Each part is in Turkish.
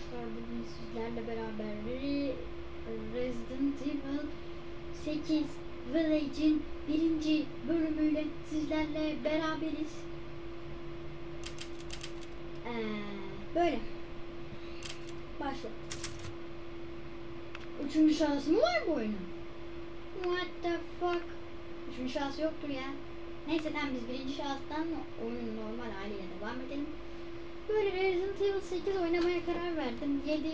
arkadaşlar bugün sizlerle beraber Re- Resident Evil 8 Village'in birinci bölümüyle sizlerle beraberiz. Ee, böyle. Başla. Üçüncü şahıs mı var bu oyunun? What the fuck? Üçüncü şahıs yoktur ya. Neyse tamam biz birinci şahıstan oyunun normal haliyle devam edelim. Böyle Resident Evil 8 oynamaya karar verdim. 7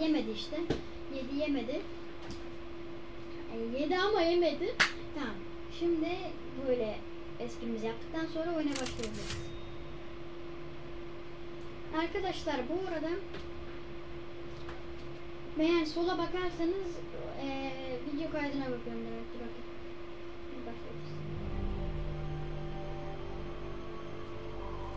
yemedi işte. 7 yemedi. 7 ama yemedi. Tamam. Şimdi böyle esprimizi yaptıktan sonra oyuna başlayabiliriz. Arkadaşlar bu arada eğer sola bakarsanız eee, video kaydına bakıyorum demek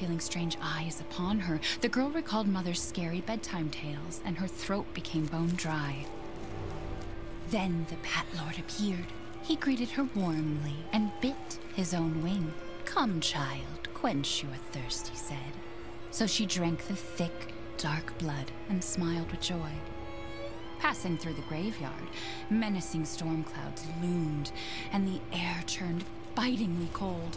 Feeling strange eyes upon her, the girl recalled Mother's scary bedtime tales, and her throat became bone dry. Then the Bat Lord appeared. He greeted her warmly and bit his own wing. Come, child, quench your thirst, he said. So she drank the thick, dark blood and smiled with joy. Passing through the graveyard, menacing storm clouds loomed, and the air turned bitingly cold.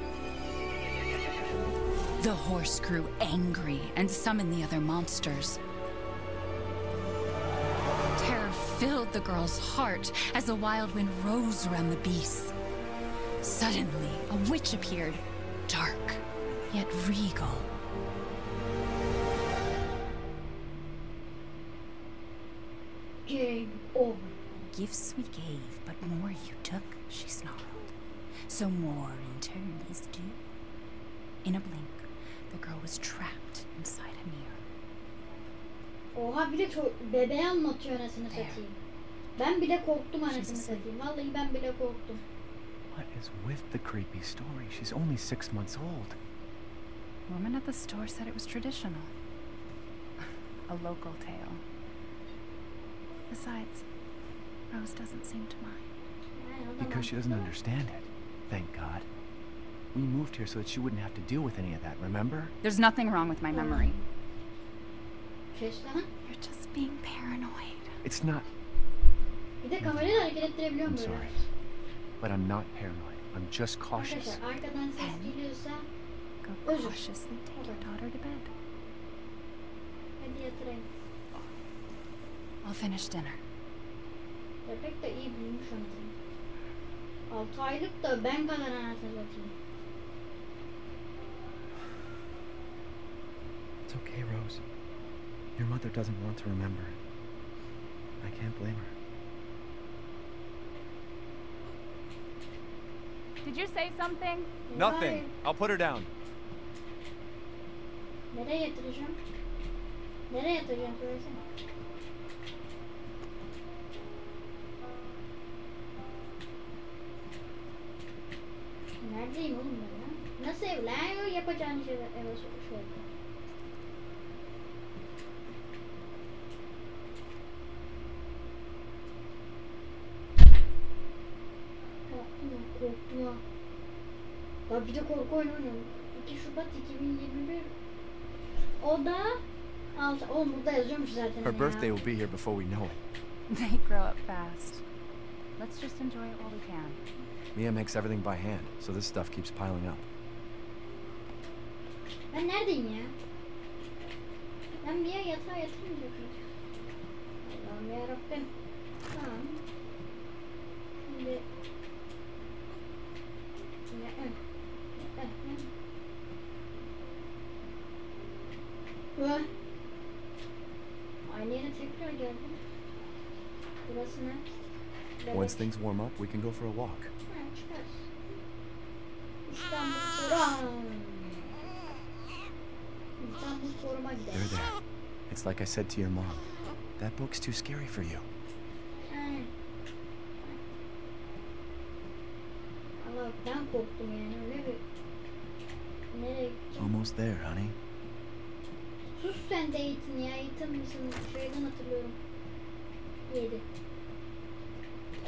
The horse grew angry and summoned the other monsters. Terror filled the girl's heart as the wild wind rose around the beasts. Suddenly, a witch appeared, dark yet regal. Game over. Gifts we gave, but more you took, she snarled. So more in turn is due. In a blink, the girl was trapped inside a mirror. Oha bir de ço- bebeğe anlatıyor anasını satayım. Ben bile korktum anasını Jesus. satayım. Vallahi ben bile korktum. What is with the creepy story? She's only six months old. The woman at the store said it was traditional. A local tale. Besides, Rose doesn't seem to mind. Yani o da Because she doesn't understand it. Thank God. We moved here so that she wouldn't have to deal with any of that, remember? There's nothing wrong with my memory. Keşke ha. You're just being paranoid. It's not. Bir de kamerayı da hareket ettirebiliyorum I'm sorry. But I'm not paranoid. I'm just cautious. Arkadaşlar arkadan ses And- geliyorsa Go cautiously take your daughter to bed. I'll finish dinner. Bebek de iyi büyümüş anasını. 6 aylık da ben kadar anasını satayım. It's okay, Rose. Your mother doesn't want to remember. I can't blame her. Did you say something? Hayır. I'll put her down. Nereye yatıracağım? Nereye yatıracağım söylesene. Neredeyim oğlum ben ya? Nasıl ev lan? Yapacağın şey eve sor- şey yapıyor. Ya bir de korku oyunu oynuyorum. 2 Şubat 2021. O da Altı. Oğlum burada yazıyormuş zaten. Her ya. birthday will be here before we know it. They grow up fast. Let's just enjoy it while we can. Mia makes everything by hand, so this stuff keeps piling up. Ben neredeyim ya? Ben bir yer yatağa yatırmayacak mıyım? Allah'ım yarabbim. I need a ticket again. What's next? Once things warm up, we can go for a walk. There, there. It's like I said to your mom. That book's too scary for you. Almost there, honey. Sus sen de eğitim ya eğitim misin? Şeyden hatırlıyorum. Yedi.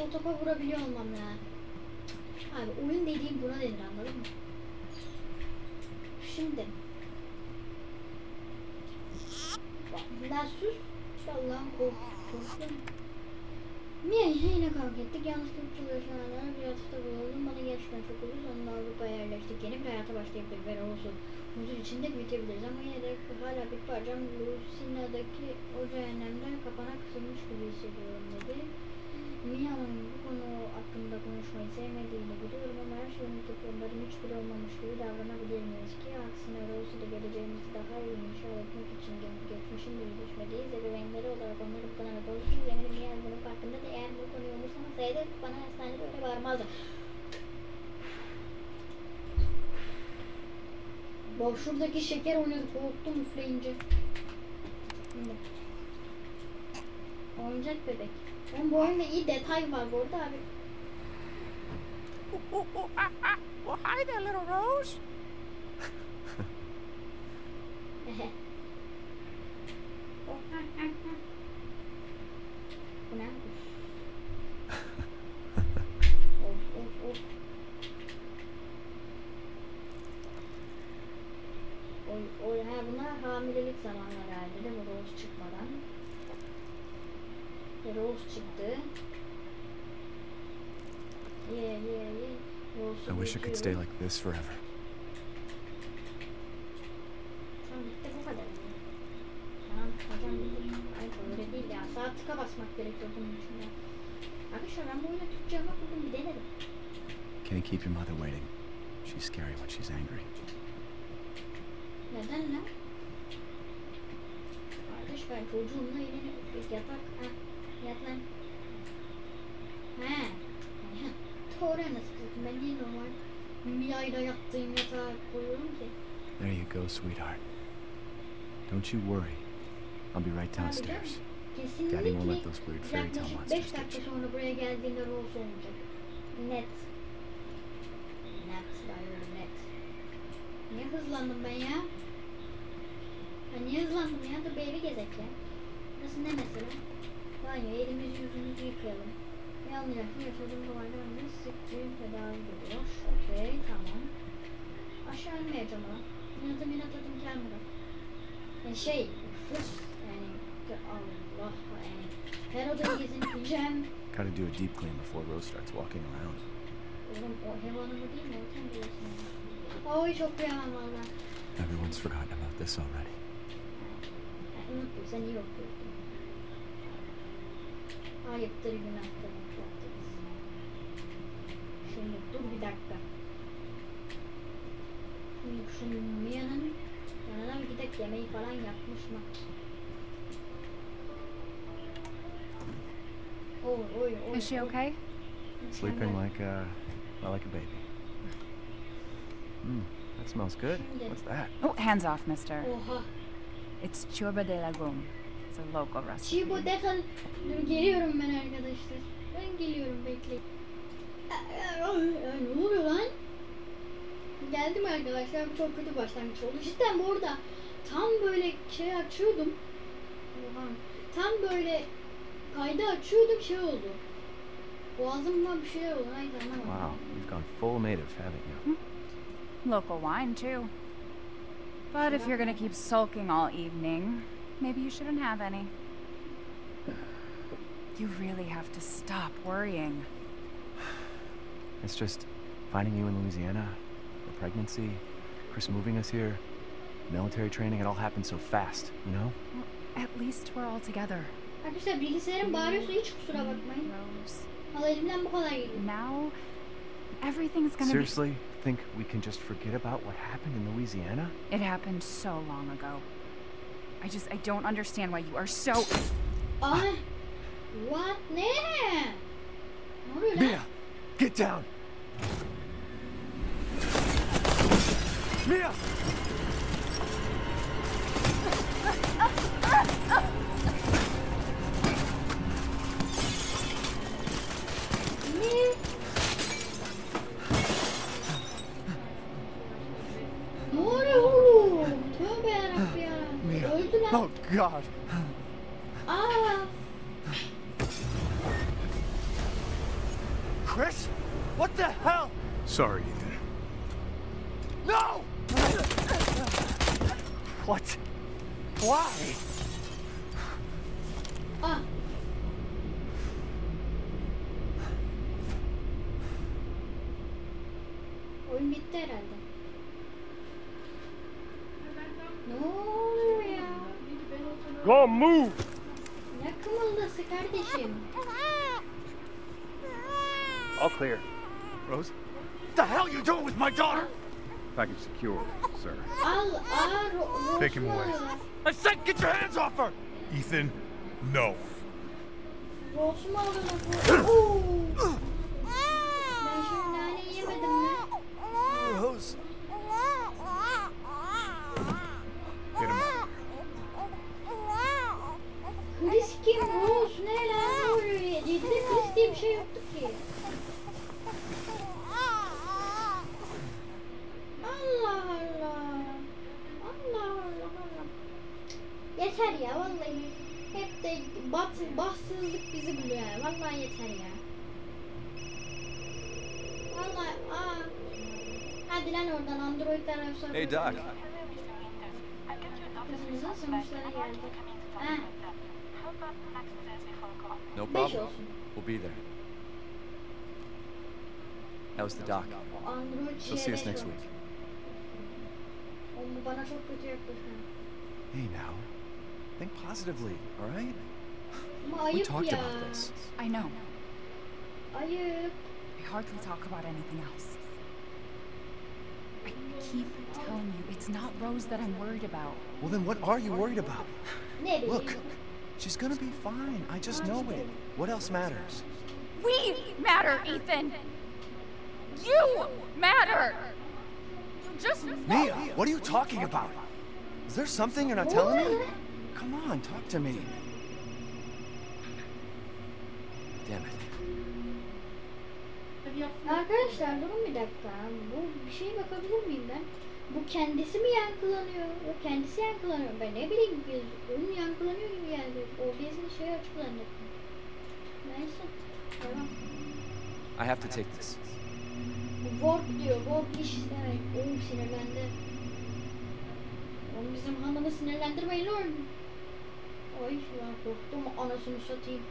O topa vurabiliyor olmam lazım. Abi oyun dediğim buna denir anladın mı? Şimdi. Daha sus. Allah'ım kork korktum. Mia yine kavga ettik. Yalnız 40 yıl yaşananlara bir atıfta bulundum. Bana gerçekten çok uzun. Sonunda Avrupa'ya yerleştik. Yeni bir hayata başlayabiliriz. Ve olsun. Huzur içinde büyütebiliriz. Ama yine de hala bir parçam Lucina'daki o cehennemden kapana kısılmış gibi hissediyorum dedi. Mia'nın bu konu hakkında konuşmayı sevmediğini biliyorum ama her şeyin unutup onların hiçbiri olmamış gibi davranabilir miyiz ki? Aksine Rose'u da geleceğimizi daha iyi inşa etmek için ge- geçmişin bir yüzleşmeliyiz. Ebeveynleri olarak onları bu kadar bozmuşuz. Eminim Mia bunun farkında da eğer bu konuyu umursamasaydı bana hastanede öyle bağırmazdı. Bak şuradaki şeker oynadı korktum üfleyince. Oyuncak bebek. Oğlum bu oyunda iyi detay var bu arada abi. Oh, oh, ah, ah. Well, hi there, little Rose. Ehe. Oh, ah, ah, ah. Bu ne? Of of of. Oy, oy, ha bunlar herhalde değil mi? Rose çıkmadan. Rose çıktı. Ye ye ye. Rose'u I wish I could stay like this forever. Tamam bitti bu kadar. Tamam hocam. Ay öyle değil ya. Sağ tıka basmak gerekiyor bunun için ya. Arkadaşlar ben bu oyuna Türkçe yapmak bugün bir denedim. Can you keep your mother waiting? She's scary when she's angry. Neden lan? Ben çocuğumla yine yatak... Ha, yat lan. He. Doğru satayım. Ben niye normal Mia'yla yattığım yatağa koyuyorum ki? There you go, sweetheart. Don't you worry. I'll be right downstairs. Kesinlikle Daddy won't let those weird fairy tale yaklaşık 5 monsters get dakika you. sonra buraya geldiğinde Rose olmayacak. Net. Net diyorum net. Niye hızlandım ben ya? Ha, niye hızlandım ya? Dur bir evi gezek ya. Burası ne mesela? Banyo, elimizi yüzümüzü yıkayalım. Yanlayacak mı? Yaşadığım duvarlarında sık bir tedavi görüyor. Okey, tamam. Aşağı inmeyeceğim ama. Minadım inatadım gelmeden. Yani şey, hırs yani Allah yani her odayı gezineceğim. Gotta do a deep clean before Rose starts walking around. Oğlum o ev değil mi? Sen biliyorsun. Oy çok kıyamam valla. Everyone's forgotten about this already. Yani unuttuysan iyi okuyorsun. Ayıptır günahtır mutfaktayız. Şimdi dur bir dakika. Şimdi şu Mia'nın yanına bir gidip yemeği falan yapmış mı? Oy oy oy. Is she okay? Sleeping like a, well, like a baby. Mmm, that smells good. What's that? Oh, hands off, mister. Oha. It's churba de la lagum. It's a local recipe. Dekal. Dur geliyorum ben arkadaşlar. Ben geliyorum bekleyin. Ne oluyor lan? Geldim arkadaşlar. Çok kötü başlangıç oldu. Cidden bu arada tam böyle şey açıyordum. Oha. Tam böyle kaydı açıyordum şey oldu. Boğazımda bir şey oldu. Neyse anlamadım. Wow, you've gone full native, haven't you? Local wine, too. But if you're gonna keep sulking all evening, maybe you shouldn't have any. You really have to stop worrying. It's just finding you in Louisiana, the pregnancy, Chris moving us here, military training, it all happened so fast, you know? Well, at least we're all together. Arkadaşlar bilgisayarım bağırıyorsa hiç kusura bakmayın. Rose. Valla elimden bu kadar geliyor. Now, everything's gonna Seriously? Think we can just forget about what happened in Louisiana? It happened so long ago. I just, I don't understand why you are so. Ay. What? Ne? Ne oluyor lan? Mia! Get down! Mia! Ne? Ne oluyor oğlum? Tövbe yarabbim ya. Mia! Öldü. Oh, God! Aa. Chris? What the hell? Sorry, Ethan. No! What? Why? Ah. Oyun bitti herhalde. Ne oluyor ya? Go move! Ne kardeşim? All clear. Rose? What the hell you doing with my daughter? Package secure, sir. Al, aa, Take him away. I said get your hands off her! Ethan, no. Rose'u mu alıyorlar? Oo. Ben şimdi naneyi yemedim mi? Rose? Get him out. Chris kim? Rose ne lan? Ne oluyor? Yedide Chris diye bir şey yoktu ki. Allah Allah. Allah Allah Allah. Yeter ya vallahi. Hep de bat, bahtsızlık bizi buluyor ya. Vallahi yeter ya. Vallahi aa. Hadi lan oradan androidler arası. Hey, Doc. Kızımızın sonuçları geldi. Ha, No beş problem. olsun. We'll be there. That was the doc. O Android She'll see us şeye beş next olsun. week. Oğlum bu bana çok kötü yaklaşıyor. Hey now. Think positively, alright? We talked about this. I know. Ayıp. I hardly talk about anything else. I keep telling you, it's not Rose that I'm worried about. Well, then what are you worried about? Ne. Look, she's gonna be fine. I just know it. What else matters? We matter, Ethan! You matter! You just. Mia, what are you talking about? Is there something you're not telling me? Come on, talk to me. Damn it. Arkadaşlar durun bir dakika. Bu bir şeye bakabilir miyim ben? Bu kendisi mi yankılanıyor? Yok kendisi yankılanıyor. Ben ne bileyim ki oyun yankılanıyor gibi geldi. OBS'in şeyi açıklandı. Neyse. Devam. I have to take this. Warp diyor. Warp iş demek. Oğlum sinirlendi. Oğlum bizim hanımı sinirlendirmeyin lan. Ay ya korktum anasını satayım.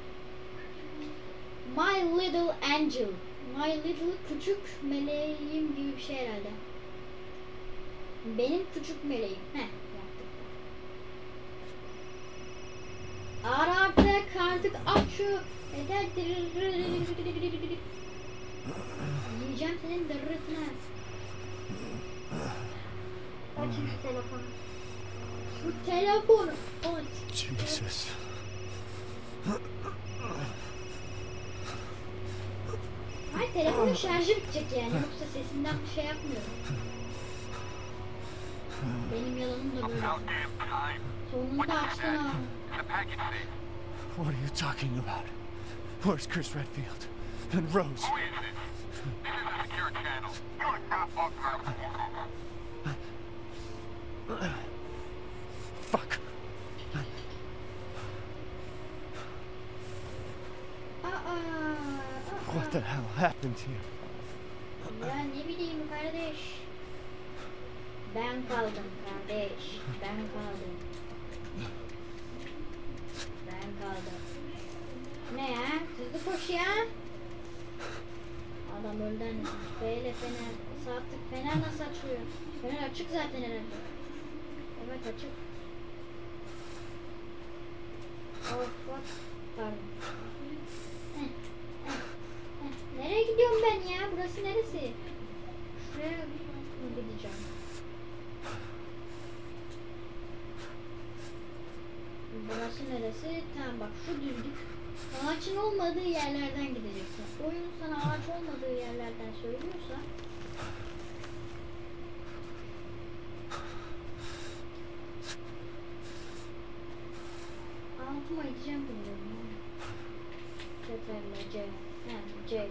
My Little Angel. My Little Küçük Meleğim gibi bir şey herhalde. Benim küçük meleğim. Heh yaptık. Ara artık artık aç şu. Yeter. Yiyeceğim senin dırrıtını. Aç şu telefonu. Şu telefonu aç. Jesus. Hayır telefonun şarjı bitecek yani yoksa sesinden bir şey yapmıyorum. Benim yalanım da böyle. Sonunda açtın ha. What are you talking about? Where's Chris Redfield? And Rose? Fuck. Aa, What the hell happened here? Ya ne kardeş. Ben kaldım kardeş. Ben kaldım. Ben kaldım. Ne ya? Hızlı koş ya. Öldü Böyle fener. Saatlik fener nasıl açılıyor? Fener açık zaten herhalde. Evet açık. 对，对。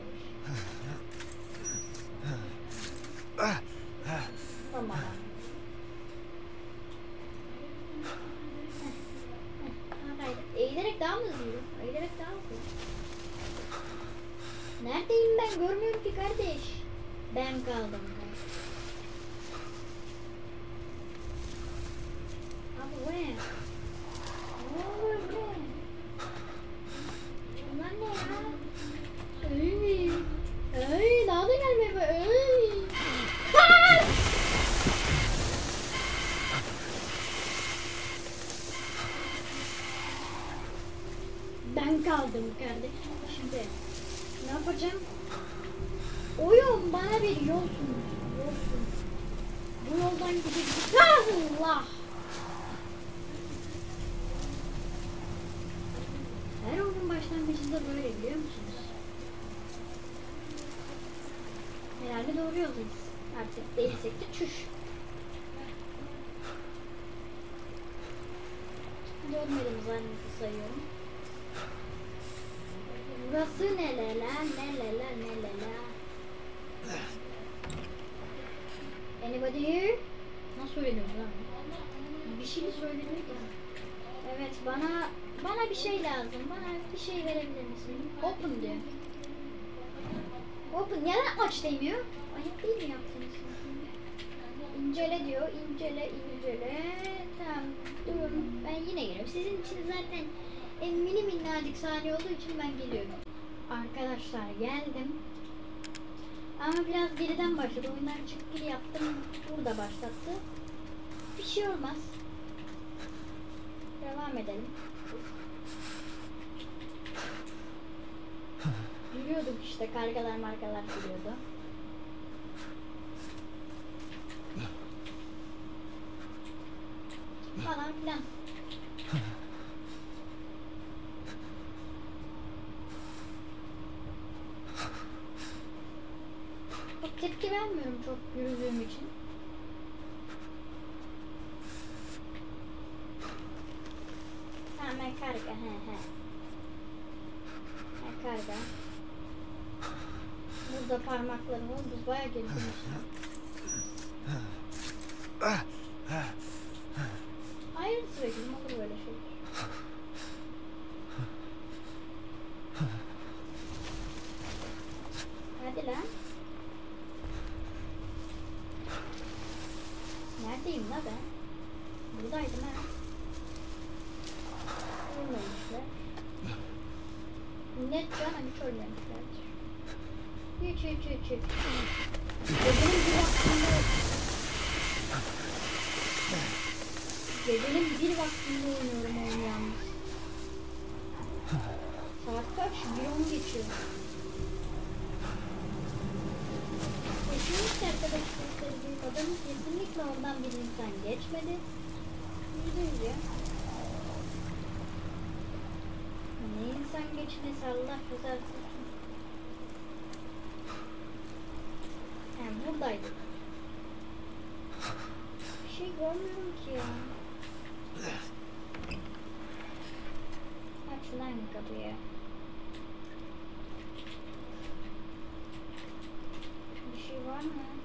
Doğru yoldayız. Artık değilsek de çüş. Görmedim zanneti sayıyorum. Burası neler neler neler. Anybody here? Nasıl söyleniyor lan? Bir şey mi söyleniyor ki? Evet bana bana bir şey lazım. Bana bir şey verebilir misin? Open diyor. Open. Neden aç demiyor? Ayıp değil mi yaptınız? İncele diyor. İncele, incele. Tamam. Durun. Ben yine geliyorum. Sizin için zaten e, mini minnacık saniye olduğu için ben geliyorum. Arkadaşlar geldim. Ama biraz geriden başladı. Oyundan çıktı yaptım. Burada başlattı. Bir şey olmaz. Devam edelim. Yürüyorduk işte. Kargalar markalar yürüyordu. Falan filan. Çok tepki vermiyorum çok yürüdüğüm için. Hemen karga he he. He karga. Burada parmaklarım var. Biz bayağı gelişmiş. Hayır sürekli olur böyle şey. Hadi lan. Neredeyim la ben? Buradaydım ha. Ölmemişler. Net canım hiç ölmemişlerdir. Hiç hiç hiç hiç. Gecenin bir vaktinde... Gecenin bir vaktinde oynuyorum oyunu yalnız. Saat kaç? Geçiyor. Kesinlikle arkadaşlar sevdiğim adam kesinlikle oradan bir insan geçmedi. Ya. Ne insan geçmesi Allah rızası için. Yani buradaydık. Bir şey görmüyorum ki ya. Aç lan kapıyı. one.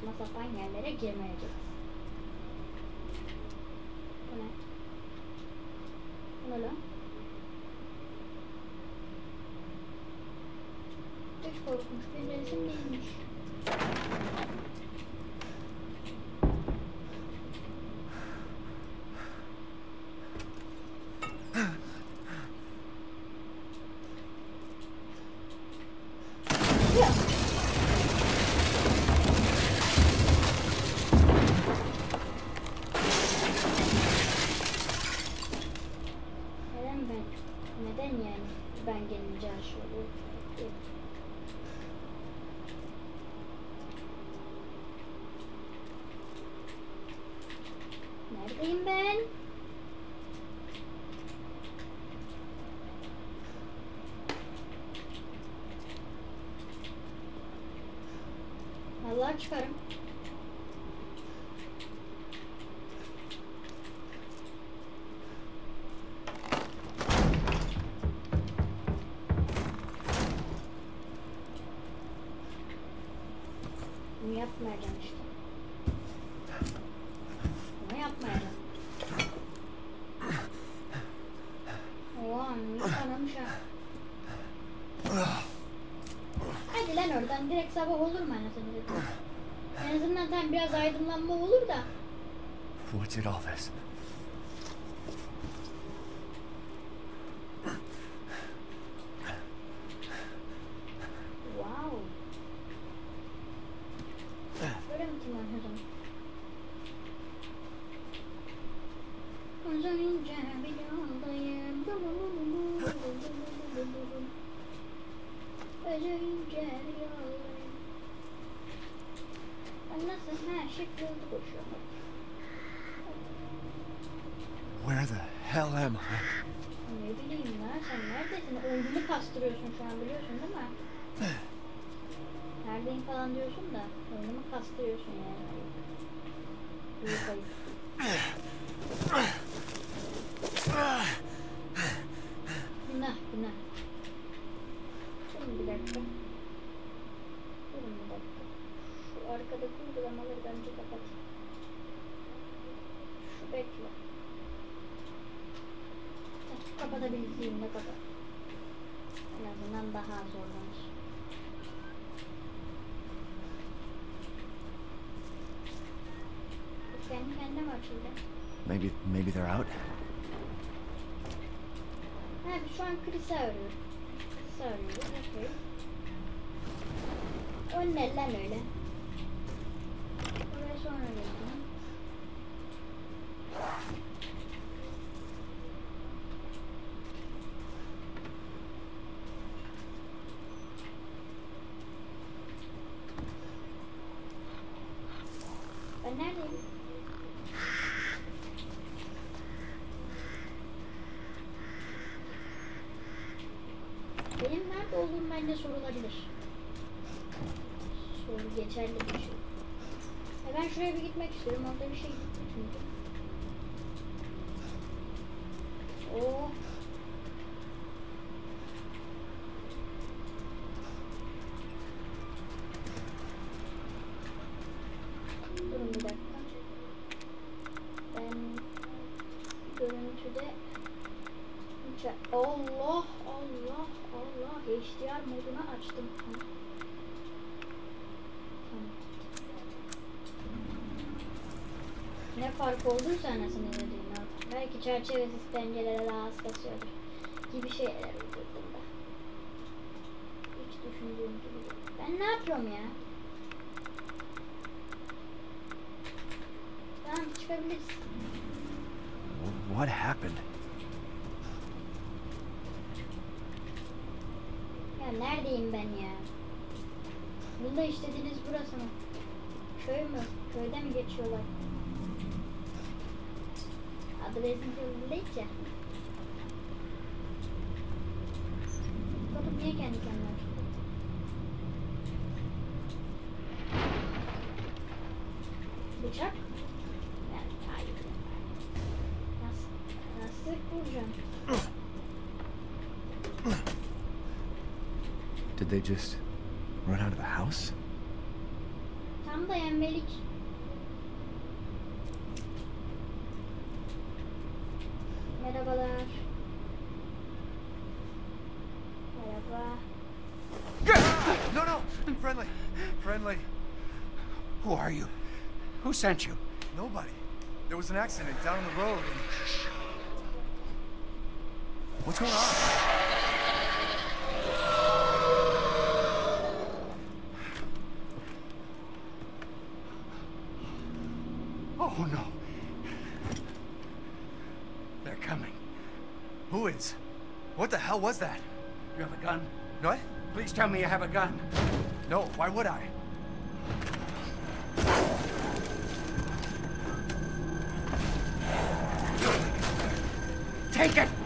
Saçma sapan yerlere girmeyeceğiz. sorte, cara. did all this. Hell am I? Ne bileyim lan sen neredesin? Oyununu kastırıyorsun şu an biliyorsun değil mi? Neredeyim falan diyorsun da oyunumu kastırıyorsun yani. Büyük ayıp. Günah günah. Durun bir dakika. Durun bir dakika. Şu arkadaki uygulamaları bence kapat. Şu bekle. Heh, Kapatabildiğimde kapat. En azından daha az zorlanır. Bu Kendi kendine mi açıldı? Maybe, maybe they're out. Ha biz şu an Chris'i arıyoruz. Chris'i arıyoruz. Okey. O ne lan öyle? Oraya sonra geleceğim. Ben neredeyim? Benim bence sorulabilir. Soru geçerli bir şey. E ben şuraya bir gitmek istiyorum. Orada bir şey gitti çünkü. Oo. Durun bir dakika. Ben görüntüde Ç- Allah Allah Allah HDR modunu açtım. Tamam. Tamam. Ne fark olduysa anasını dediğin artık. Belki pencerelere daha az kasıyordur. Gibi şeyler uydurdum da. Hiç düşündüğüm gibi değil. Ben ne yapıyorum ya? Tamam çıkabiliriz. Wh- What happened? Ya neredeyim ben ya? Bunda istediğiniz burası mı? Köy mü? Köyde mi geçiyorlar? Did they just run out of the house? Tam da yenmelik. Merhabalar. Merhaba. No, no! Friendly. Friendly. Who are you? Who sent you? Nobody. There was an accident down the road and... What's going on? Oh no. They're coming. Who is? What the hell was that? You have a gun? What? Please tell me you have a gun. No, why would I? Take it!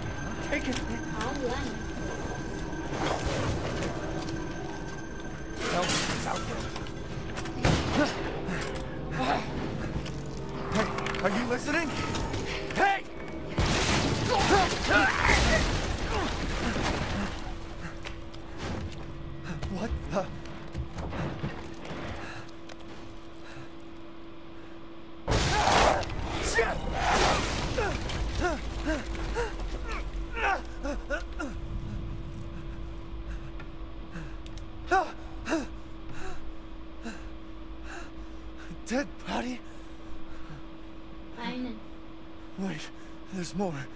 More.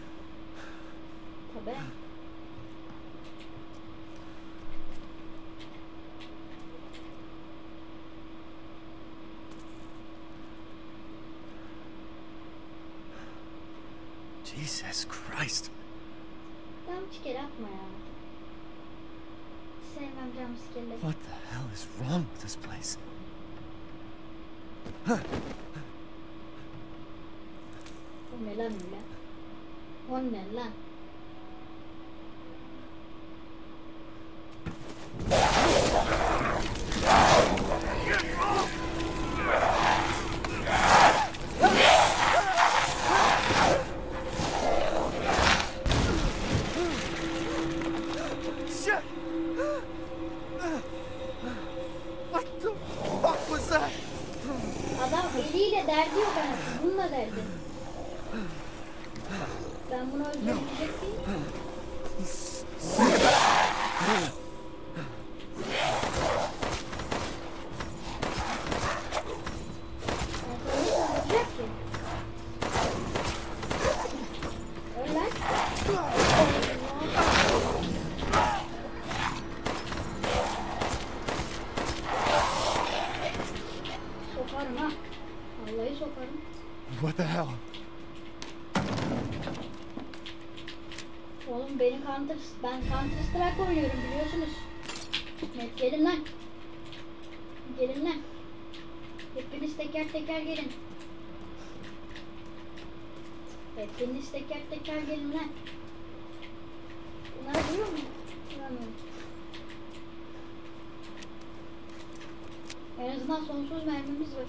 Azından sonsuz mermimiz var.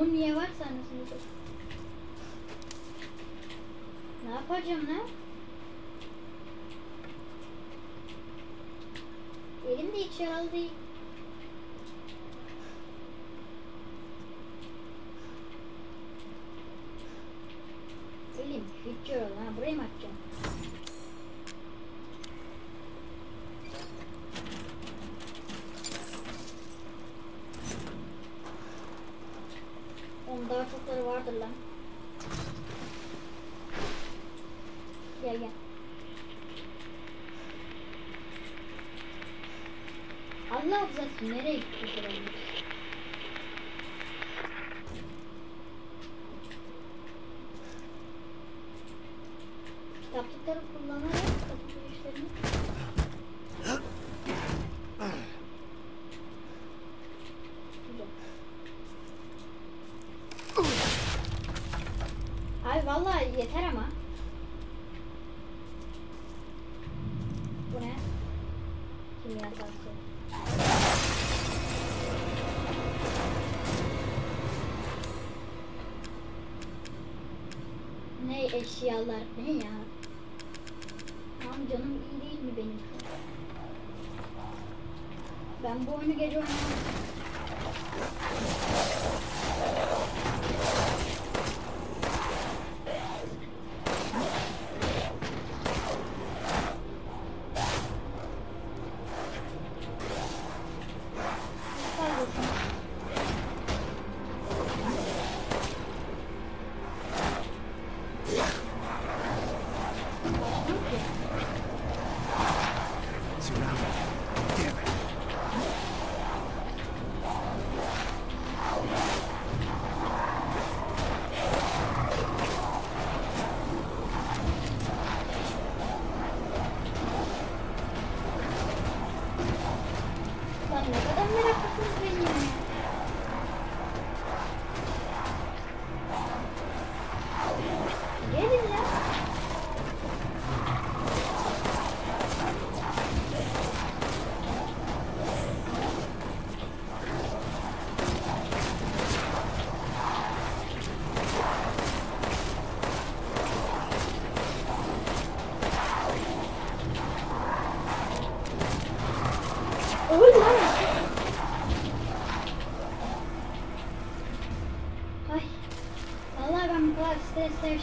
10 niye var sanırsınız? satayım. Ne yapacağım lan? Elim de hiç yaralı değil. Elim hiç yaralı. Ha burayı mı açacağım? Yeter ama. Bu ne? Kimya tarzı. Ne eşyalar ne ya? Tamam canım iyi değil mi benim? Ben bu oyunu gece oynamam.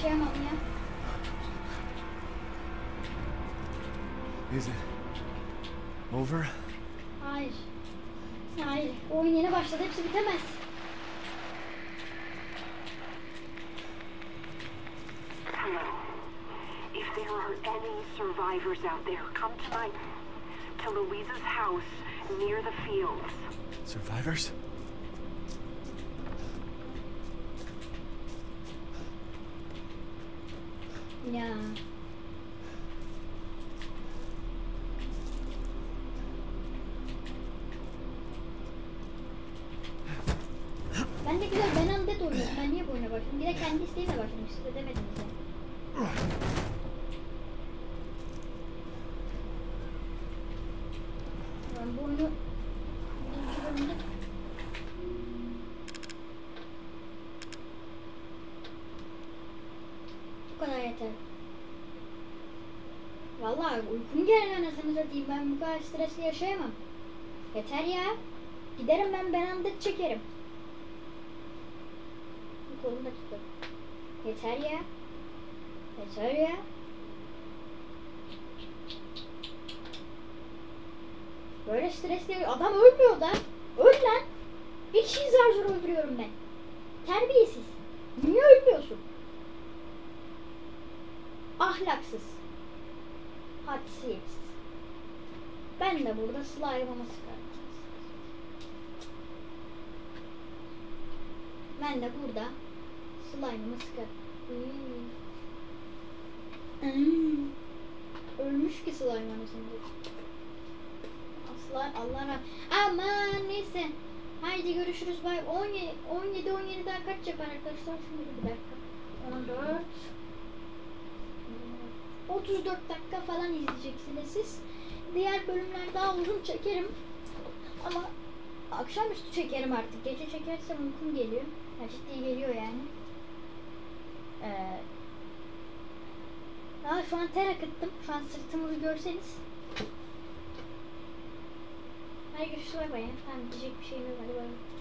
Stresle yaşayamam ya. Is it over? Hayır. Hayır. Oyun yeni başladı. Hepsi bitemez. Hello. If there are any survivors out there, come to my to Louisa's house near the fields. Survivors? Yeah. Satayım. Ben bu kadar stresli yaşayamam. Yeter ya. Giderim ben ben anda çekerim. Bu kolumda tuttum. Yeter ya. Yeter ya. Böyle stresli adam ölmüyor da. Öl lan. Bir kişiyi zar zor öldürüyorum ben. Terbiyesiz. Niye ölmüyorsun? Ahlaksız. Hadsiz. Ben de burada slime'ımı sıkarım. Ben de burada slime'ımı sıkarım. Hmm. Ölmüş ki slime anasını. Aslan Allah rah- Aman neyse. Haydi görüşürüz. Bay 17 17 17 daha kaç yapar arkadaşlar? Şimdi bir dakika. 14 34 dakika falan izleyeceksiniz siz. Diğer bölümler daha uzun çekerim. Ama akşamüstü çekerim artık. Gece çekersem uykum geliyor. Ya ciddi geliyor yani. Ee, Aa, şu an ter akıttım. Şu an sırtımı görseniz. Hadi görüşürüz bay bay. Tamam diyecek bir şeyim yok. Hadi bay.